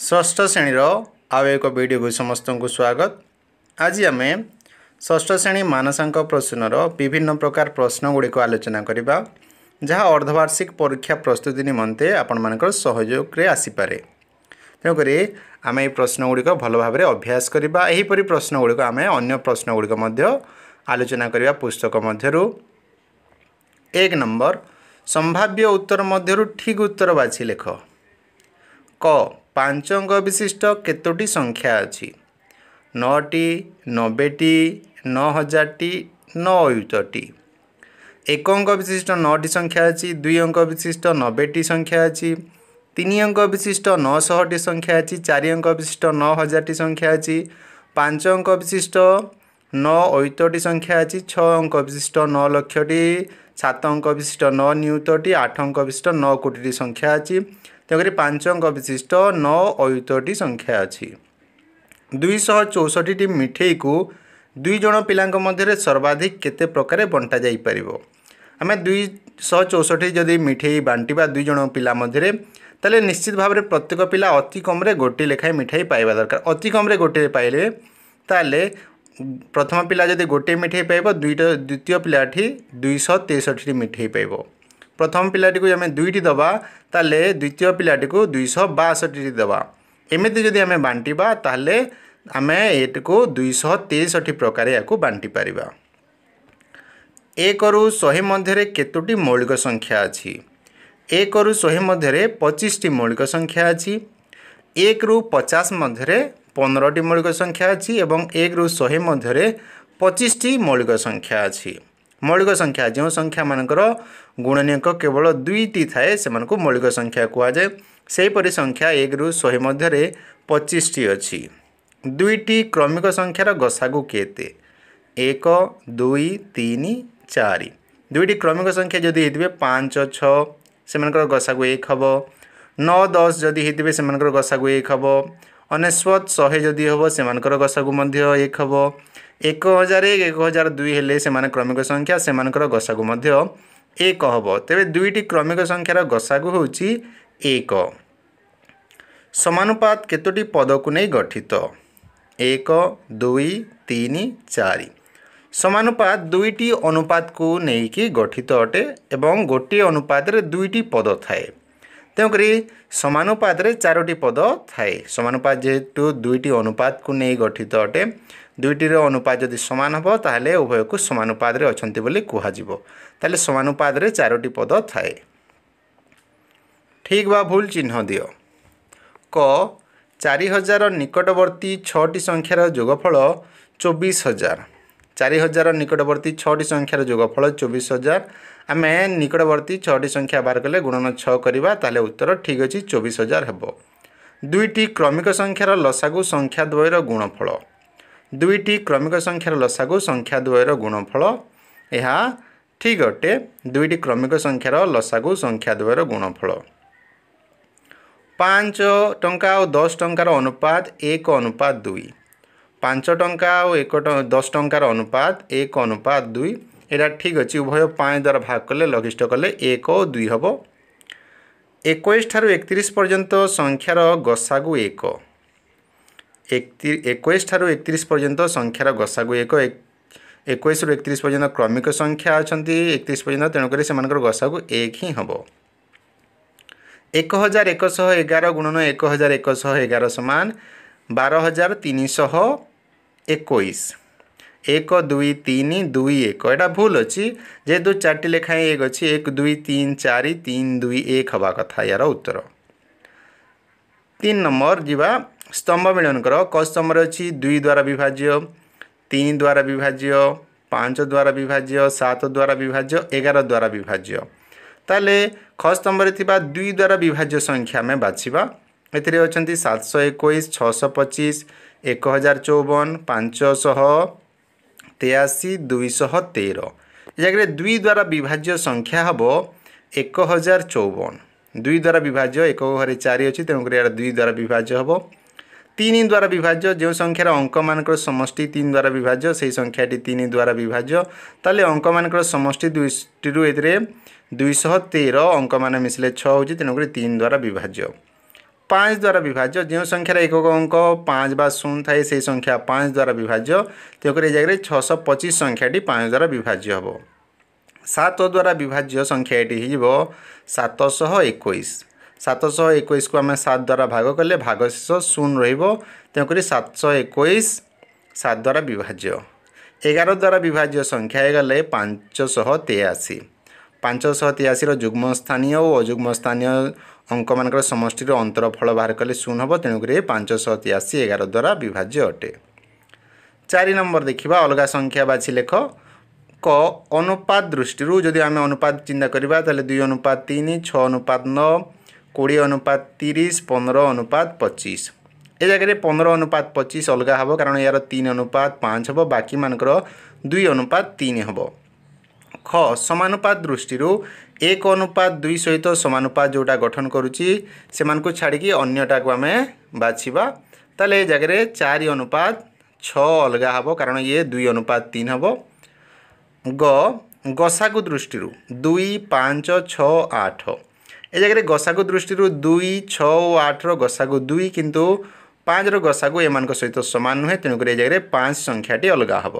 ଷଷ୍ଠ ଶ୍ରେଣୀର ଆଉ ଏକ ଭିଡ଼ିଓକୁ ସମସ୍ତଙ୍କୁ ସ୍ୱାଗତ। ଆଜି ଆମେ ଷଷ୍ଠ ଶ୍ରେଣୀ ମାନସାଙ୍କ ପ୍ରଶ୍ନର ବିଭିନ୍ନ ପ୍ରକାର ପ୍ରଶ୍ନ ଗୁଡ଼ିକୁ ଆଲୋଚନା କରିବା ଯାହା ଅର୍ଦ୍ଧବାର୍ଷିକ ପରୀକ୍ଷା ପ୍ରସ୍ତୁତି ନିମନ୍ତେ ଆପଣମାନଙ୍କର ସହଯୋଗରେ ଆସିପାରେ। ତେଣୁକରି ଆମେ ଏହି ପ୍ରଶ୍ନ ଗୁଡ଼ିକ ଭଲ ଭାବରେ ଅଭ୍ୟାସ କରିବା ଏହିପରି ପ୍ରଶ୍ନ ଗୁଡ଼ିକ ଆମେ ଅନ୍ୟ ପ୍ରଶ୍ନ ଗୁଡ଼ିକ ମଧ୍ୟ ଆଲୋଚନା କରିବା ପୁସ୍ତକ ମଧ୍ୟରୁ। ଏକ ନମ୍ବର ସମ୍ଭାବ୍ୟ ଉତ୍ତର ମଧ୍ୟରୁ ଠିକ୍ ଉତ୍ତର ବାଛି ଲେଖ। କ ପାଞ୍ଚ ଅଙ୍କ ବିଶିଷ୍ଟ କେତୋଟି ସଂଖ୍ୟା ଅଛି? ନଅଟି ନବେଟି ନଅ ହଜାରଟି ନଅ ଅୟୁତଟି ଏକ ଅଙ୍କ ବିଶିଷ୍ଟ ନଅଟି ସଂଖ୍ୟା ଅଛି ଦୁଇ ଅଙ୍କ ବିଶିଷ୍ଟ ନବେଟି ସଂଖ୍ୟା ଅଛି ତିନି ଅଙ୍କ ବିଶିଷ୍ଟ ନଅଶହଟି ସଂଖ୍ୟା ଅଛି ଚାରି ଅଙ୍କ ବିଶିଷ୍ଟ ନଅ ହଜାରଟି ସଂଖ୍ୟା ଅଛି ପାଞ୍ଚ ଅଙ୍କ ବିଶିଷ୍ଟ ନଅ ଅୟୁତଟି ସଂଖ୍ୟା ଅଛି ଛଅ ଅଙ୍କ ବିଶିଷ୍ଟ ନଅ ଲକ୍ଷଟି ସାତ ଅଙ୍କ ବିଶିଷ୍ଟ ନଅ ନିୟୁତଟି ଆଠ ଅଙ୍କ ବିଶିଷ୍ଟ ନଅ କୋଟିଟି ସଂଖ୍ୟା ଅଛି ତେଣୁକରି ପାଞ୍ଚ ଅଙ୍କ ବିଶିଷ୍ଟ ନଅ ଅୟୁତଟି ସଂଖ୍ୟା ଅଛି। ଦୁଇଶହ ଚଉଷଠିଟି ମିଠେଇକୁ ଦୁଇ ଜଣ ପିଲାଙ୍କ ମଧ୍ୟରେ ସର୍ବାଧିକ କେତେ ପ୍ରକାରେ ବଣ୍ଟା ଯାଇପାରିବ? ଆମେ ଦୁଇଶହ ଚଉଷଠି ଯଦି ମିଠେଇ ବାଣ୍ଟିବା ଦୁଇ ଜଣ ପିଲା ମଧ୍ୟରେ ତାହେଲେ ନିଶ୍ଚିତ ଭାବରେ ପ୍ରତ୍ୟେକ ପିଲା ଅତି କମ୍ରେ ଗୋଟିଏ ଲେଖାଏଁ ମିଠାଇ ପାଇବା ଦରକାର। ଅତି କମ୍ରେ ଗୋଟିଏ ପାଇଲେ ତାହେଲେ ପ୍ରଥମ ପିଲା ଯଦି ଗୋଟିଏ ମିଠେଇ ପାଇବ ଦୁଇଟା ଦ୍ୱିତୀୟ ପିଲାଟି ଦୁଇଶହ ତେଷଠିଟି ମିଠେଇ ପାଇବ। ପ୍ରଥମ ପିଲାଟିକୁ ଆମେ ଦୁଇଟି ଦେବା ତାହେଲେ ଦ୍ୱିତୀୟ ପିଲାଟିକୁ ଦୁଇଶହ ବାଷଠିଟି ଦେବା। ଏମିତି ଯଦି ଆମେ ବାଣ୍ଟିବା ତାହେଲେ ଆମେ ଏଟିକୁ ଦୁଇଶହ ତେଷଠି ପ୍ରକାର ଏହାକୁ ବାଣ୍ଟି ପାରିବା। ଏକରୁ ଶହେ ମଧ୍ୟରେ କେତୋଟି ମୌଳିକ ସଂଖ୍ୟା ଅଛି? ଏକରୁ ଶହେ ମଧ୍ୟରେ ପଚିଶଟି ମୌଳିକ ସଂଖ୍ୟା ଅଛି। ଏକରୁ ପଚାଶ ମଧ୍ୟରେ ପନ୍ଦରଟି ମୌଳିକ ସଂଖ୍ୟା ଅଛି ଏବଂ ଏକରୁ ଶହେ ମଧ୍ୟରେ ପଚିଶଟି ମୌଳିକ ସଂଖ୍ୟା ଅଛି। ମୌଳିକ ସଂଖ୍ୟା। ଯେଉଁ ସଂଖ୍ୟାମାନଙ୍କର ଗୁଣନୀୟକ କେବଳ ଦୁଇଟି ଥାଏ ସେମାନଙ୍କୁ ମୌଳିକ ସଂଖ୍ୟା କୁହାଯାଏ। ସେହିପରି ସଂଖ୍ୟା ଏକରୁ ଶହେ ମଧ୍ୟରେ ପଚିଶଟି ଅଛି। ଦୁଇଟି କ୍ରମିକ ସଂଖ୍ୟାର ଗସାଗୁ କେତେ? ଏକ ଦୁଇ ତିନି ଚାରି। ଦୁଇଟି କ୍ରମିକ ସଂଖ୍ୟା ଯଦି ହେଇଥିବେ ପାଞ୍ଚ ଛଅ ସେମାନଙ୍କର ଗସାଗୁ ଏକ ହେବ। ନଅ ଦଶ ଯଦି ହେଇଥିବେ ସେମାନଙ୍କର ଗସାଗୁ ଏକ ହେବ। ଅନେଶ୍ୱତ ଶହେ ଯଦି ହେବ ସେମାନଙ୍କର ଗସାଗୁ ମଧ୍ୟ ଏକ ହେବ। ଏକ ହଜାର ଏକ ଏକ ହଜାର ଦୁଇ ହେଲେ ସେମାନେ କ୍ରମିକ ସଂଖ୍ୟା ସେମାନଙ୍କର ଗସାଗୁ ମଧ୍ୟ ଏକ ହେବ। ତେବେ ଦୁଇଟି କ୍ରମିକ ସଂଖ୍ୟାର ଗସାଗୁ ହେଉଛି ଏକ। ସମାନୁପାତ କେତୋଟି ପଦକୁ ନେଇ ଗଠିତ? ଏକ ଦୁଇ ତିନି ଚାରି। ସମାନୁପାତ ଦୁଇଟି ଅନୁପାତକୁ ନେଇକି ଗଠିତ ଅଟେ ଏବଂ ଗୋଟିଏ ଅନୁପାତରେ ଦୁଇଟି ପଦ ଥାଏ। ତେଣୁକରି ସମାନୁପାତରେ ଚାରୋଟି ପଦ ଥାଏ। ସମାନୁପାତ ଯେହେତୁ ଦୁଇଟି ଅନୁପାତକୁ ନେଇ ଗଠିତ ଅଟେ ଦୁଇଟିର ଅନୁପାତ ଯଦି ସମାନ ହେବ ତାହେଲେ ଉଭୟକୁ ସମାନୁପାତରେ ଅଛନ୍ତି ବୋଲି କୁହାଯିବ। ତାହେଲେ ସମାନୁପାତରେ ଚାରୋଟି ପଦ ଥାଏ। ଠିକ୍ ବା ଭୁଲ ଚିହ୍ନ ଦିଅ। କ ଚାରି ହଜାର ନିକଟବର୍ତ୍ତୀ ଛଅଟି ସଂଖ୍ୟାର ଯୋଗଫଳ ଚବିଶ ହଜାର ଚାରି ହଜାର ନିକଟବର୍ତ୍ତୀ ଛଅଟି ସଂଖ୍ୟାର ଯୋଗଫଳ ଚବିଶ ହଜାର ଆମେ ନିକଟବର୍ତ୍ତୀ ଛଅଟି ସଂଖ୍ୟା ବାହାର କଲେ ଗୁଣନ ଛଅ କରିବା ତାହେଲେ ଉତ୍ତର ଠିକ୍ ଅଛି ଚବିଶ ହଜାର ହେବ। ଦୁଇଟି କ୍ରମିକ ସଂଖ୍ୟାର ଲସାଗୁ ସଂଖ୍ୟା ଦ୍ୱୟର ଗୁଣଫଳ। ଦୁଇଟି କ୍ରମିକ ସଂଖ୍ୟାର ଲସାଗୁ ସଂଖ୍ୟା ଦ୍ୱୟର ଗୁଣଫଳ ଏହା ଠିକ୍ ଅଟେ ଦୁଇଟି କ୍ରମିକ ସଂଖ୍ୟାର ଲସାଗୁ ସଂଖ୍ୟା ଦ୍ୱୟର ଗୁଣଫଳ। ପାଞ୍ଚ ଟଙ୍କା ଓ ଦଶ ଟଙ୍କାର ଅନୁପାତ ଏକ ଅନୁପାତ ଦୁଇ। ପାଞ୍ଚ ଟଙ୍କା ଓ ଏକ ଦଶ ଟଙ୍କାର ଅନୁପାତ ଏକ ଅନୁପାତ ଦୁଇ। ଏଇଟା ଠିକ୍ ଅଛି ଉଭୟ ପାଞ୍ଚ ଦ୍ୱାରା ଭାଗ କଲେ ଲଘିଷ୍ଠ କଲେ ଏକ ଓ ଦୁଇ ହେବ। ଏକୋଇଶ ଠାରୁ ଏକତିରିଶ ପର୍ଯ୍ୟନ୍ତ ସଂଖ୍ୟାର ଗସାଗୁ ଏକ। ଏକୋଇଶ ଠାରୁ ଏକତିରିଶ ପର୍ଯ୍ୟନ୍ତ ସଂଖ୍ୟାର ଗସାଗୁ ଏକ ଏକୋଇଶରୁ ଏକତିରିଶ ପର୍ଯ୍ୟନ୍ତ କ୍ରମିକ ସଂଖ୍ୟା ଅଛନ୍ତି ଏକତିରିଶ ପର୍ଯ୍ୟନ୍ତ ତେଣୁକରି ସେମାନଙ୍କର ଗସାଗୁ ଏକ ହିଁ ହେବ। ଏକ ହଜାର ଏକଶହ ଏଗାର ଗୁଣନ ଏକ ହଜାର ଏକଶହ ଏଗାର ସମାନ ବାର ହଜାର ତିନିଶହ ଏକୋଇଶ। ଏକ ଦୁଇ ତିନି ଦୁଇ ଏକ ଏଇଟା ଭୁଲ ଅଛି ଯେହେତୁ ଚାରିଟି ଲେଖାଏଁ ଏକ ଅଛି ଏକ ଦୁଇ ତିନି ଚାରି ତିନି ଦୁଇ ଏକ ହେବା କଥା ଏହାର ଉତ୍ତର। ତିନି ନମ୍ବର ଯିବା ସ୍ତମ୍ଭ ମିଳନ କର କ ସ୍ତମ୍ଭରେ ଅଛି ଦୁଇ ଦ୍ୱାରା ବିଭାଜ୍ୟ ତିନି ଦ୍ୱାରା ବିଭାଜ୍ୟ ପାଞ୍ଚ ଦ୍ୱାରା ବିଭାଜ୍ୟ ସାତ ଦ୍ୱାରା ବିଭାଜ୍ୟ ଏଗାର ଦ୍ୱାରା ବିଭାଜ୍ୟ ତାହେଲେ ଖ ସ୍ତମ୍ଭରେ ଥିବା ଦୁଇ ଦ୍ୱାରା ବିଭାଜ୍ୟ ସଂଖ୍ୟା ଆମେ ବାଛିବା। ଏଥିରେ ଅଛନ୍ତି ସାତଶହ ଏକୋଇଶ ଛଅଶହ ପଚିଶ ଏକ ହଜାର ଚଉବନ ପାଞ୍ଚଶହ ତେୟାଅଶୀ ଦୁଇଶହ ତେର। ଏ ଜାଗାରେ ଦୁଇ ଦ୍ୱାରା ବିଭାଜ୍ୟ ସଂଖ୍ୟା ହେବ ଏକ ହଜାର ଚଉବନ। ଦୁଇ ଦ୍ୱାରା ବିଭାଜ୍ୟ ଏକ ଘରେ ଚାରି ଅଛି ତେଣୁକରି ଏହାର ଦୁଇ ଦ୍ୱାରା ବିଭାଜ୍ୟ ହେବ। ତିନି ଦ୍ୱାରା ବିଭାଜ୍ୟ ଯେଉଁ ସଂଖ୍ୟାର ଅଙ୍କମାନଙ୍କର ସମଷ୍ଟି ତିନି ଦ୍ୱାରା ବିଭାଜ୍ୟ ସେହି ସଂଖ୍ୟାଟି ତିନି ଦ୍ୱାରା ବିଭାଜ୍ୟ। ତାହେଲେ ଅଙ୍କମାନଙ୍କର ସମଷ୍ଟି ଦୁଇଟିରୁ ଏଥିରେ ଦୁଇଶହ ତେର ଅଙ୍କମାନେ ମିଶିଲେ ଛଅ ହେଉଛି ତେଣୁକରି ତିନି ଦ୍ୱାରା ବିଭାଜ୍ୟ। ପାଞ୍ଚ ଦ୍ୱାରା ବିଭାଜ୍ୟ ଯେଉଁ ସଂଖ୍ୟାର ଏକକ ଅଙ୍କ ପାଞ୍ଚ ବା ଶୂନ ଥାଏ ସେହି ସଂଖ୍ୟା ପାଞ୍ଚ ଦ୍ୱାରା ବିଭାଜ୍ୟ ତେଣୁକରି ଏ ଜାଗାରେ ଛଅଶହ ପଚିଶ ସଂଖ୍ୟାଟି ପାଞ୍ଚ ଦ୍ୱାରା ବିଭାଜ୍ୟ ହେବ। ସାତ ଦ୍ୱାରା ବିଭାଜ୍ୟ ସଂଖ୍ୟା ଏଠି ହେଇଯିବ ସାତଶହ ଏକୋଇଶ। ସାତଶହ ଏକୋଇଶକୁ ଆମେ ସାତ ଦ୍ୱାରା ଭାଗ କଲେ ଭାଗଶେଷ ଶୂନ ରହିବ। ତେଣୁକରି ସାତଶହ ଏକୋଇଶ ସାତ ଦ୍ୱାରା ବିଭାଜ୍ୟ। ଏଗାର ଦ୍ୱାରା ବିଭାଜ୍ୟ ସଂଖ୍ୟା ହେଇଗଲେ ପାଞ୍ଚଶହ ତେୟାଅଶୀ। ପାଞ୍ଚଶହ ତେୟାଅଶୀର ଯୁଗ୍ମ ସ୍ଥାନୀୟ ଓ ଅଯୁଗ୍ମ ସ୍ଥାନୀୟ ଅଙ୍କମାନଙ୍କର ସମଷ୍ଟିର ଅନ୍ତରଫଳ ବାହାର କଲେ ଶୂନ ହେବ। ତେଣୁକରି ପାଞ୍ଚଶହ ତେୟାଅଶୀ ଏଗାର ଦ୍ୱାରା ବିଭାଜ୍ୟ ଅଟେ। ଚାରି ନମ୍ବର ଦେଖିବା ଅଲଗା ସଂଖ୍ୟା ବାଛି ଲେଖ। କ ଅନୁପାତ ଦୃଷ୍ଟିରୁ ଯଦି ଆମେ ଅନୁପାତ ଚିନ୍ତା କରିବା ତାହେଲେ ଦୁଇ ଅନୁପାତ ତିନି ଛଅ ଅନୁପାତ ନଅ কোড়িয়ে অনুপাত তিরিশ পনেরো অনুপাত পঁচিশ এ জায়গায় পনেরো অনুপাত পঁচিশ অলগা হব কারণ এর তিন অনুপাত পাঁচ হব বাকি মানকর দুই অনুপাত তিন হব খ সমানুপাত দৃষ্টি এক অনুপাত দুই সহিত সমানুপাত যেটা গঠন করুচি সে ছাড়িকি অন্যটা আমি বাছিবা তাহলে এ জায়গায় চারি অনুপাত ছ অলগা হব কারণ ইয়ে দুই অনুপাত তিন হব গ গসাগু দৃষ্টি দুই পাঁচ ছ আঠ ଏ ଜାଗାରେ ଗସାଗୁ ଦୃଷ୍ଟିରୁ ଦୁଇ ଛଅ ଓ ଆଠର ଗସାଗୁ ଦୁଇ କିନ୍ତୁ ପାଞ୍ଚର ଗସାଗୁ ଏମାନଙ୍କ ସହିତ ସମାନ ନୁହେଁ ତେଣୁକରି ଏ ଜାଗାରେ ପାଞ୍ଚ ସଂଖ୍ୟାଟି ଅଲଗା ହେବ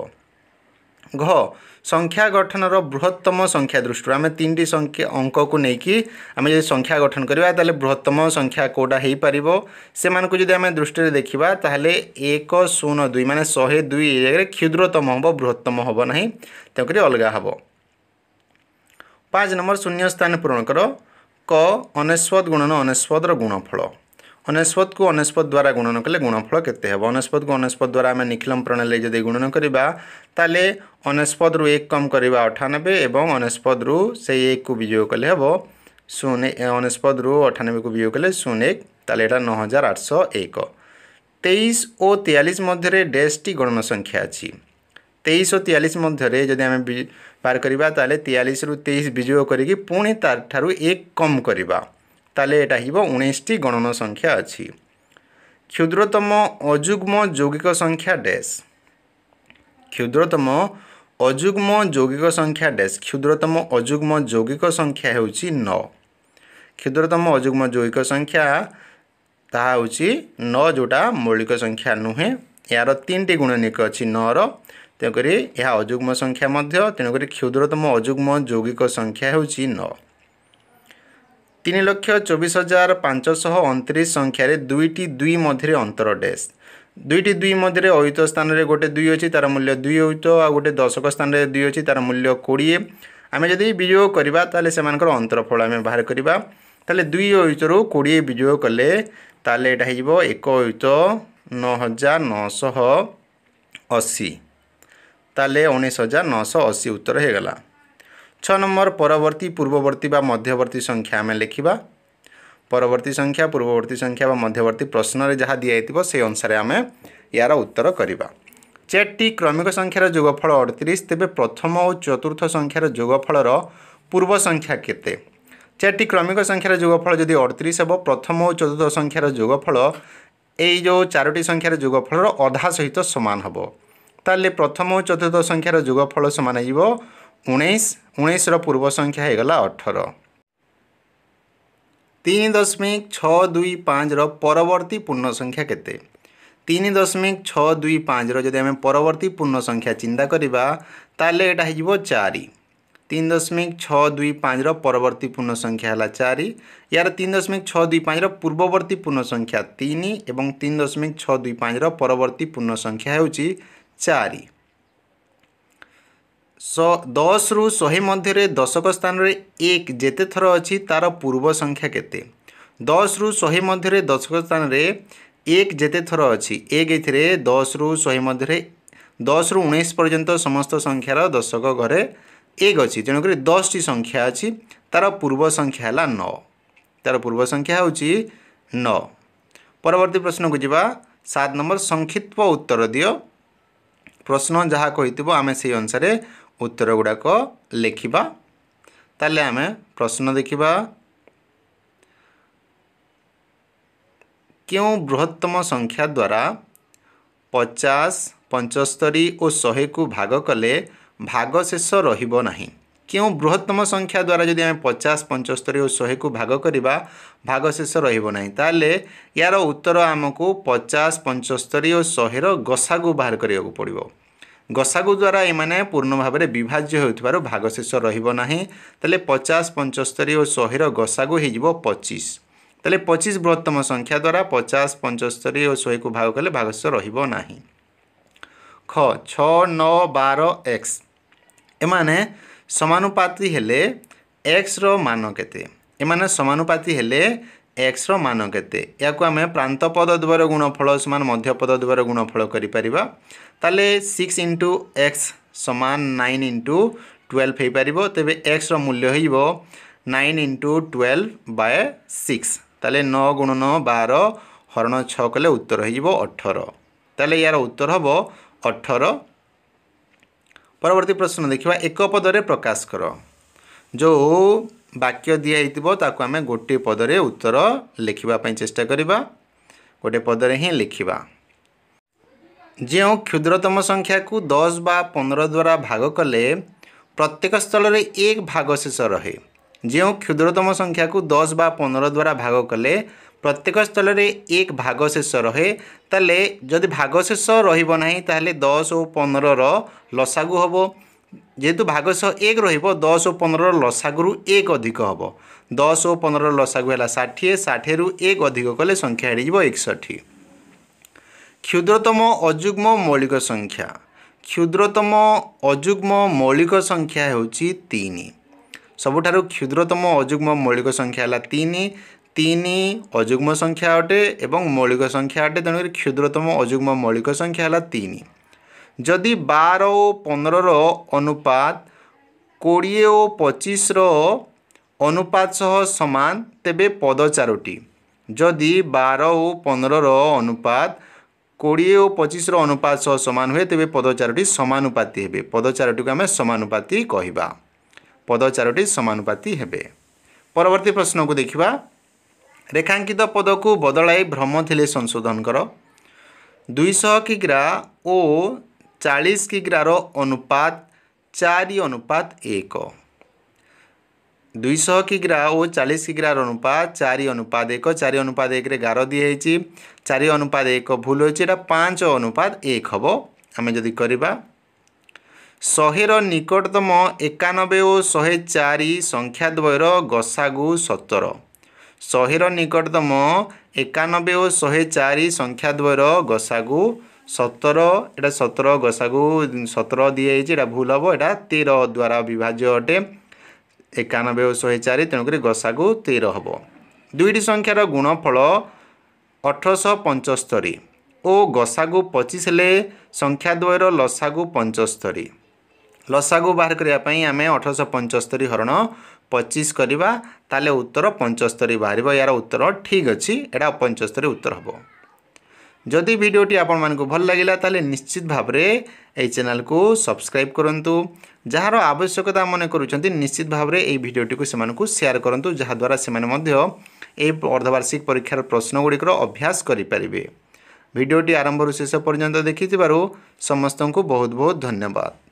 ଘ ସଂଖ୍ୟା ଗଠନର ବୃହତ୍ତମ ସଂଖ୍ୟା ଦୃଷ୍ଟିରୁ ଆମେ ତିନିଟି ସଂଖ୍ୟା ଅଙ୍କକୁ ନେଇକି ଆମେ ଯଦି ସଂଖ୍ୟା ଗଠନ କରିବା ତାହେଲେ ବୃହତ୍ତମ ସଂଖ୍ୟା କେଉଁଟା ହେଇପାରିବ ସେମାନଙ୍କୁ ଯଦି ଆମେ ଦୃଷ୍ଟିରେ ଦେଖିବା ତାହେଲେ ଏକ ଶୂନ ଦୁଇ ମାନେ ଶହେ ଦୁଇ ଏ ଜାଗାରେ କ୍ଷୁଦ୍ରତମ ହେବ ବୃହତ୍ତମ ହେବ ନାହିଁ ତେଣୁକରି ଅଲଗା ହେବ ପାଞ୍ଚ ନମ୍ବର ଶୂନ୍ୟ ସ୍ଥାନ ପୂରଣ କର କ ଅନେଶ୍ୱତ ଗୁଣନ ଅନେଶ୍ୱତର ଗୁଣଫଳ। ଅନେଶ୍ୱତକୁ ଅନେଶ୍ୱତ ଦ୍ୱାରା ଗୁଣନ କଲେ ଗୁଣଫଳ କେତେ ହେବ? ଅନେଶ୍ୱତକୁ ଅନେଶ୍ୱତ ଦ୍ୱାରା ଆମେ ନିଖିଲମ ପ୍ରଣାଳୀରେ ଯଦି ଗୁଣନ କରିବା ତାହେଲେ ଅନେଶ୍ୱତରୁ ଏକ କମ୍ କରିବା ଅଠାନବେ ଏବଂ ଅନେଶ୍ୱତରୁ ସେଇ ଏକକୁ ବିଯୋଗ କଲେ ହେବ ଶୂନ ଅନେଶ୍ୱତରୁ ଅଠାନବେକୁ ବିଯୋଗ କଲେ ଶୂନ ଏକ ତାହେଲେ ଏଇଟା ନଅ ହଜାର ଆଠଶହ ଏକ। ତେଇଶ ଓ ତେୟାଳିଶ ମଧ୍ୟରେ ଡ୍ୟାସ୍ଟି ଗଣନ ସଂଖ୍ୟା ଅଛି। ତେଇଶ ତେୟାଳିଶ ମଧ୍ୟରେ ଯଦି ଆମେ ବାହାର କରିବା ତାହେଲେ ତେୟାଳିଶରୁ ତେଇଶ ବିଯୋଗ କରିକି ପୁଣି ତା'ଠାରୁ ଏକ କମ୍ କରିବା। ତାହେଲେ ଏଇଟା ହେବ ଉଣେଇଶଟି ଗଣନ ସଂଖ୍ୟା ଅଛି। କ୍ଷୁଦ୍ରତମ ଅଯୁଗ୍ମ ଯୌଗିକ ସଂଖ୍ୟା ଡ୍ୟାସ୍। କ୍ଷୁଦ୍ରତମ ଅଯୁଗ୍ମ ଯୌଗିକ ସଂଖ୍ୟା ଡ୍ୟାସ୍। କ୍ଷୁଦ୍ରତମ ଅଯୁଗ୍ମ ଯୌଗିକ ସଂଖ୍ୟା ହେଉଛି ନଅ। କ୍ଷୁଦ୍ରତମ ଅଯୁଗ୍ମ ଯୌଗିକ ସଂଖ୍ୟା ତାହା ହେଉଛି ନଅ ଯେଉଁଟା ମୌଳିକ ସଂଖ୍ୟା ନୁହେଁ। ଏହାର ତିନିଟି ଗୁଣନିକ ଅଛି ନଅର। ତେଣୁକରି ଏହା ଅଯୁଗ୍ମ ସଂଖ୍ୟା ମଧ୍ୟ ତେଣୁକରି କ୍ଷୁଦ୍ରତମ ଅଯୁଗ୍ମ ଯୌଗିକ ସଂଖ୍ୟା ହେଉଛି ନଅ ତିନି ଲକ୍ଷ ଚବିଶ ହଜାର ପାଞ୍ଚଶହ ଅଣତିରିଶ ସଂଖ୍ୟାରେ ଦୁଇଟି ଦୁଇ ମଧ୍ୟରେ ଅନ୍ତର ଡ୍ୟାସ୍ ଦୁଇଟି ଦୁଇ ମଧ୍ୟରେ ଅୟୁତ ସ୍ଥାନରେ ଗୋଟେ ଦୁଇ ଅଛି ତା'ର ମୂଲ୍ୟ ଦୁଇ ଅୟୁତ ଆଉ ଗୋଟେ ଦଶକ ସ୍ଥାନରେ ଦୁଇ ଅଛି ତା'ର ମୂଲ୍ୟ କୋଡ଼ିଏ। ଆମେ ଯଦି ବିଯୋଗ କରିବା ତାହେଲେ ସେମାନଙ୍କର ଅନ୍ତରଫଳ ଆମେ ବାହାର କରିବା। ତାହେଲେ ଦୁଇ ଅୟୁତରୁ କୋଡ଼ିଏ ବିଯୋଗ କଲେ ତାହେଲେ ଏଇଟା ହେଇଯିବ ଏକ ଅୟୁତ ନଅ ହଜାର ନଅଶହ ଅଶୀ। ତାହେଲେ ଉଣେଇଶ ହଜାର ନଅଶହ ଅଶୀ ଉତ୍ତର ହୋଇଗଲା। ଛଅ ନମ୍ବର ପରବର୍ତ୍ତୀ ପୂର୍ବବର୍ତ୍ତୀ ବା ମଧ୍ୟବର୍ତ୍ତୀ ସଂଖ୍ୟା ଆମେ ଲେଖିବା। ପରବର୍ତ୍ତୀ ସଂଖ୍ୟା ପୂର୍ବବର୍ତ୍ତୀ ସଂଖ୍ୟା ବା ମଧ୍ୟବର୍ତ୍ତୀ ପ୍ରଶ୍ନରେ ଯାହା ଦିଆଯାଇଥିବ ସେହି ଅନୁସାରେ ଆମେ ଏହାର ଉତ୍ତର କରିବା। ଚାରିଟି କ୍ରମିକ ସଂଖ୍ୟାର ଯୋଗଫଳ ଅଠତିରିଶ ତେବେ ପ୍ରଥମ ଓ ଚତୁର୍ଥ ସଂଖ୍ୟାର ଯୋଗଫଳର ପୂର୍ବ ସଂଖ୍ୟା କେତେ? ଚାରିଟି କ୍ରମିକ ସଂଖ୍ୟାର ଯୋଗଫଳ ଯଦି ଅଠତିରିଶ ହେବ ପ୍ରଥମ ଓ ଚତୁର୍ଥ ସଂଖ୍ୟାର ଯୋଗଫଳ ଏଇ ଯେଉଁ ଚାରୋଟି ସଂଖ୍ୟାର ଯୋଗଫଳର ଅଧା ସହିତ ସମାନ ହେବ। ତାହେଲେ ପ୍ରଥମ ଓ ଚତୁର୍ଥ ସଂଖ୍ୟାର ଯୋଗଫଳ ସମାନ ହେଇଯିବ ଉଣେଇଶ ଉଣେଇଶର ପୂର୍ବ ସଂଖ୍ୟା ହେଇଗଲା ଅଠର ତିନି ଦଶମିକ ଛଅ ଦୁଇ ପାଞ୍ଚର ପରବର୍ତ୍ତୀ ପୂର୍ଣ୍ଣ ସଂଖ୍ୟା କେତେ ତିନି ଦଶମିକ ଛଅ ଦୁଇ ପାଞ୍ଚର ଯଦି ଆମେ ପରବର୍ତ୍ତୀ ପୂର୍ଣ୍ଣ ସଂଖ୍ୟା ଚିନ୍ତା କରିବା ତାହେଲେ ଏଇଟା ହେଇଯିବ ଚାରି ତିନି ଦଶମିକ ଛଅ ଦୁଇ ପାଞ୍ଚର ପରବର୍ତ୍ତୀ ପୂର୍ଣ୍ଣ ସଂଖ୍ୟା ହେଲା ଚାରି ୟାର ତିନି ଦଶମିକ ଛଅ ଦୁଇ ପାଞ୍ଚର ପୂର୍ବବର୍ତ୍ତୀ ପୂର୍ଣ୍ଣ ସଂଖ୍ୟା ତିନି ଏବଂ ତିନି ଦଶମିକ ଛଅ ଦୁଇ ପାଞ୍ଚର ପରବର୍ତ୍ତୀ ପୂର୍ଣ୍ଣ ସଂଖ୍ୟା ହେଉଛି ଚାରି। ଦଶରୁ ଶହେ ମଧ୍ୟରେ ଦଶକ ସ୍ଥାନରେ ଏକ ଯେତେ ଥର ଅଛି ତା'ର ପୂର୍ବ ସଂଖ୍ୟା କେତେ? ଦଶରୁ ଶହେ ମଧ୍ୟରେ ଦଶକ ସ୍ଥାନରେ ଏକ ଯେତେ ଥର ଅଛି ଏକ ଏଥିରେ ଦଶରୁ ଶହେ ମଧ୍ୟରେ ଦଶରୁ ଉଣେଇଶ ପର୍ଯ୍ୟନ୍ତ ସମସ୍ତ ସଂଖ୍ୟାର ଦଶକ ଘରେ ଏକ ଅଛି। ତେଣୁକରି ଦଶଟି ସଂଖ୍ୟା ଅଛି ତା'ର ପୂର୍ବ ସଂଖ୍ୟା ହେଲା ନଅ ତା'ର ପୂର୍ବ ସଂଖ୍ୟା ହେଉଛି ନଅ ପରବର୍ତ୍ତୀ ପ୍ରଶ୍ନକୁ ଯିବା। ସାତ ନମ୍ବର ସଂକ୍ଷିପ୍ତ ଉତ୍ତର ଦିଅ। ପ୍ରଶ୍ନ ଯାହା କହିଥିବ ଆମେ ସେହି ଅନୁସାରେ ଉତ୍ତର ଗୁଡ଼ାକ ଲେଖିବା। ତାହେଲେ ଆମେ ପ୍ରଶ୍ନ ଦେଖିବା। କେଉଁ ବୃହତ୍ତମ ସଂଖ୍ୟା ଦ୍ୱାରା ପଚାଶ ପଞ୍ଚସ୍ତରୀ ଓ ଶହେକୁ ଭାଗ କଲେ ଭାଗ ଶେଷ ରହିବ ନାହିଁ? କେଉଁ ବୃହତ୍ତମ ସଂଖ୍ୟା ଦ୍ୱାରା ଯଦି ଆମେ ପଚାଶ ପଞ୍ଚସ୍ତରୀ ଓ ଶହେକୁ ଭାଗ କରିବା ଭାଗଶେଷ ରହିବ ନାହିଁ? ତାହେଲେ ଏହାର ଉତ୍ତର ଆମକୁ ପଚାଶ ପଞ୍ଚସ୍ତରୀ ଓ ଶହେର ଗସାଗୁ ବାହାର କରିବାକୁ ପଡ଼ିବ। ଗସାଗୁ ଦ୍ୱାରା ଏମାନେ ପୂର୍ଣ୍ଣ ଭାବରେ ବିଭାଜ୍ୟ ହେଉଥିବାରୁ ଭାଗଶେଷ ରହିବ ନାହିଁ। ତାହେଲେ ପଚାଶ ପଞ୍ଚସ୍ତରୀ ଓ ଶହେର ଗସାଗୁ ହୋଇଯିବ ପଚିଶ। ତାହେଲେ ପଚିଶ ବୃହତ୍ତମ ସଂଖ୍ୟା ଦ୍ୱାରା ପଚାଶ ପଞ୍ଚସ୍ତରୀ ଓ ଶହେକୁ ଭାଗ କଲେ ଭାଗଶେଷ ରହିବ ନାହିଁ। ଖ ଛଅ ନଅ ବାର ଏକ୍ସ। ଏମାନେ ସମାନୁପାତି ହେଲେ ଏକ୍ସର ମାନ କେତେ? ଏମାନେ ସମାନୁପାତି ହେଲେ ଏକ୍ସର ମାନ କେତେ? ଏହାକୁ ଆମେ ପ୍ରାନ୍ତ ପଦ ଦ୍ୱର ଗୁଣଫଳ ସମାନ ମଧ୍ୟପଦ ଦ୍ୱର ଗୁଣଫଳ କରିପାରିବା। ତାହେଲେ ସିକ୍ସ ଇଣ୍ଟୁ ଏକ୍ସ ସମାନ ନାଇନ୍ ଇଣ୍ଟୁ ଟୁଏଲ୍ଭ ହୋଇପାରିବ। ତେବେ ଏକ୍ସର ମୂଲ୍ୟ ହୋଇଯିବ nine into twelve by six ତାହେଲେ ନଅ ଗୁଣ ନଅ ବାର ହରଣ ଛଅ କଲେ ଉତ୍ତର ହୋଇଯିବ ଅଠର। ତାହେଲେ ଏହାର ଉତ୍ତର ହେବ ଅଠର। ପରବର୍ତ୍ତୀ ପ୍ରଶ୍ନ ଦେଖିବା। ଏକ ପଦରେ ପ୍ରକାଶ କର। ଯେଉଁ ବାକ୍ୟ ଦିଆହେଇଥିବ ତାକୁ ଆମେ ଗୋଟିଏ ପଦରେ ଉତ୍ତର ଲେଖିବା ପାଇଁ ଚେଷ୍ଟା କରିବା। ଗୋଟିଏ ପଦରେ ହିଁ ଲେଖିବା। ଯେଉଁ କ୍ଷୁଦ୍ରତମ ସଂଖ୍ୟାକୁ ଦଶ ବା ପନ୍ଦର ଦ୍ୱାରା ଭାଗ କଲେ ପ୍ରତ୍ୟେକ ସ୍ଥଳରେ ଏକ ଭାଗ ଶେଷ ରହେ। ଯେଉଁ କ୍ଷୁଦ୍ରତମ ସଂଖ୍ୟାକୁ ଦଶ ବା ପନ୍ଦର ଦ୍ୱାରା ଭାଗ କଲେ ପ୍ରତ୍ୟେକ ସ୍ଥଳରେ ଏକ ଭାଗ ଶେଷ ରହେ। ତାହେଲେ ଯଦି ଭାଗ ଶେଷ ରହିବ ନାହିଁ ତାହେଲେ ଦଶ ଓ ପନ୍ଦରର ଲସାଗୁ ହେବ। ଯେହେତୁ ଭାଗ ଶେଷ ଏକ ରହିବ ଦଶ ଓ ପନ୍ଦରର ଲସାଗୁରୁ ଏକ ଅଧିକ ହେବ। ଦଶ ଓ ପନ୍ଦରର ଲସାଗୁ ହେଲା ଷାଠିଏ ଷାଠିଏରୁ ଏକ ଅଧିକ କଲେ ସଂଖ୍ୟା ହେଇଯିବ ଏକଷଠି। କ୍ଷୁଦ୍ରତମ ଅଯୁଗ୍ମ ମୌଳିକ ସଂଖ୍ୟା। କ୍ଷୁଦ୍ରତମ ଅଯୁଗ୍ମ ମୌଳିକ ସଂଖ୍ୟା ହେଉଛି ତିନି। ସବୁଠାରୁ କ୍ଷୁଦ୍ରତମ ଅଯୁଗ୍ମ ମୌଳିକ ସଂଖ୍ୟା ହେଲା ତିନି। ତିନି ଅଯୁଗ୍ମ ସଂଖ୍ୟା ଅଟେ ଏବଂ ମୌଳିକ ସଂଖ୍ୟା ଅଟେ ତେଣୁକରି କ୍ଷୁଦ୍ରତମ ଅଯୁଗ୍ମ ମୌଳିକ ସଂଖ୍ୟା ହେଲା ତିନି। ଯଦି ବାର ଓ ପନ୍ଦରର ଅନୁପାତ କୋଡ଼ିଏ ଓ ପଚିଶର ଅନୁପାତ ସହ ସମାନ ତେବେ ପଦ ଚାରୋଟି ଯଦି ବାର ଓ ପନ୍ଦରର ଅନୁପାତ କୋଡ଼ିଏ ଓ ପଚିଶର ଅନୁପାତ ସହ ସମାନ ହୁଏ ତେବେ ପଦ ଚାରୋଟି ସମାନୁପାତି ହେବେ ପଦ ଚାରୋଟିକୁ ଆମେ ସମାନୁପାତି କହିବା ପଦ ଚାରୋଟି ସମାନୁପାତି ହେବେ ପରବର୍ତ୍ତୀ ପ୍ରଶ୍ନକୁ ଦେଖିବା ରେଖାଙ୍କିତ ପଦକୁ ବଦଳାଇ ଭ୍ରମ ଥିଲେ ସଂଶୋଧନ କର। ଦୁଇଶହ କିଗ୍ରା ଓ ଚାଳିଶ କିଗ୍ରାର ଅନୁପାତ ଚାରି ଅନୁପାତ ଏକ ଦୁଇଶହ କିଗ୍ରା ଓ ଚାଳିଶ କିଗ୍ରାର ଅନୁପାତ ଚାରି ଅନୁପାତ ଏକ ଚାରି ଅନୁପାତ ଏକରେ ଗାର ଦିଆହେଇଛି ଚାରି ଅନୁପାତ ଏକ ଭୁଲ ହେଉଛି ଏଇଟା ପାଞ୍ଚ ଅନୁପାତ ଏକ ହେବ ଆମେ ଯଦି କରିବା ଶହେର ନିକଟତମ ଏକାନବେ ଓ ଶହେ ଚାରି ସଂଖ୍ୟା ଦ୍ୱୟର ଗସାଗୁ ସତର। ଶହେର ନିକଟତମ ଏକାନବେ ଓ ଶହେ ଚାରି ସଂଖ୍ୟା ଦ୍ୱୟର ଗସାଗୁ ସତର ଏଇଟା ସତର ଗସାଗୁ ସତର ଦିଆହେଇଛି ଏଇଟା ଭୁଲ ହେବ ଏଇଟା ତେର ଦ୍ୱାରା ବିଭାଜ୍ୟ ଅଟେ। ଏକାନବେ ଓ ଶହେ ଚାରି ତେଣୁକରି ଗସାଗୁ ତେର ହେବ। ଦୁଇଟି ସଂଖ୍ୟାର ଗୁଣଫଳ ଅଠରଶହ ପଞ୍ଚସ୍ତରୀ ଓ ଗସାଗୁ ପଚିଶ ହେଲେ ସଂଖ୍ୟା ଦ୍ୱୟର ଲସାଗୁ ପଞ୍ଚସ୍ତରୀ। ଲସାଗୁ ବାହାର କରିବା ପାଇଁ ଆମେ ଅଠରଶହ ପଞ୍ଚସ୍ତରୀ ହରଣ ପଚିଶ କରିବା ତାହେଲେ ଉତ୍ତର ପଞ୍ଚସ୍ତରୀ ବାହାରିବ ଏହାର ଉତ୍ତର ଠିକ୍ ଅଛି ଏଇଟା ପଞ୍ଚସ୍ତରୀ ଉତ୍ତର ହେବ। ଯଦି ଭିଡ଼ିଓଟି ଆପଣମାନଙ୍କୁ ଭଲ ଲାଗିଲା ତାହେଲେ ନିଶ୍ଚିତ ଭାବରେ ଏହି ଚ୍ୟାନେଲକୁ ସବସ୍କ୍ରାଇବ୍ କରନ୍ତୁ ଯାହାର ଆବଶ୍ୟକତା ମନେ କରୁଛନ୍ତି ନିଶ୍ଚିତ ଭାବରେ ଏହି ଭିଡ଼ିଓଟିକୁ ସେମାନଙ୍କୁ ସେୟାର କରନ୍ତୁ ଯାହାଦ୍ୱାରା ସେମାନେ ମଧ୍ୟ ଏହି ଅର୍ଦ୍ଧବାର୍ଷିକ ପରୀକ୍ଷାର ପ୍ରଶ୍ନ ଗୁଡ଼ିକର ଅଭ୍ୟାସ କରିପାରିବେ ଭିଡ଼ିଓଟି ଆରମ୍ଭରୁ ଶେଷ ପର୍ଯ୍ୟନ୍ତ ଦେଖିଥିବାରୁ ସମସ୍ତଙ୍କୁ ବହୁତ ବହୁତ ଧନ୍ୟବାଦ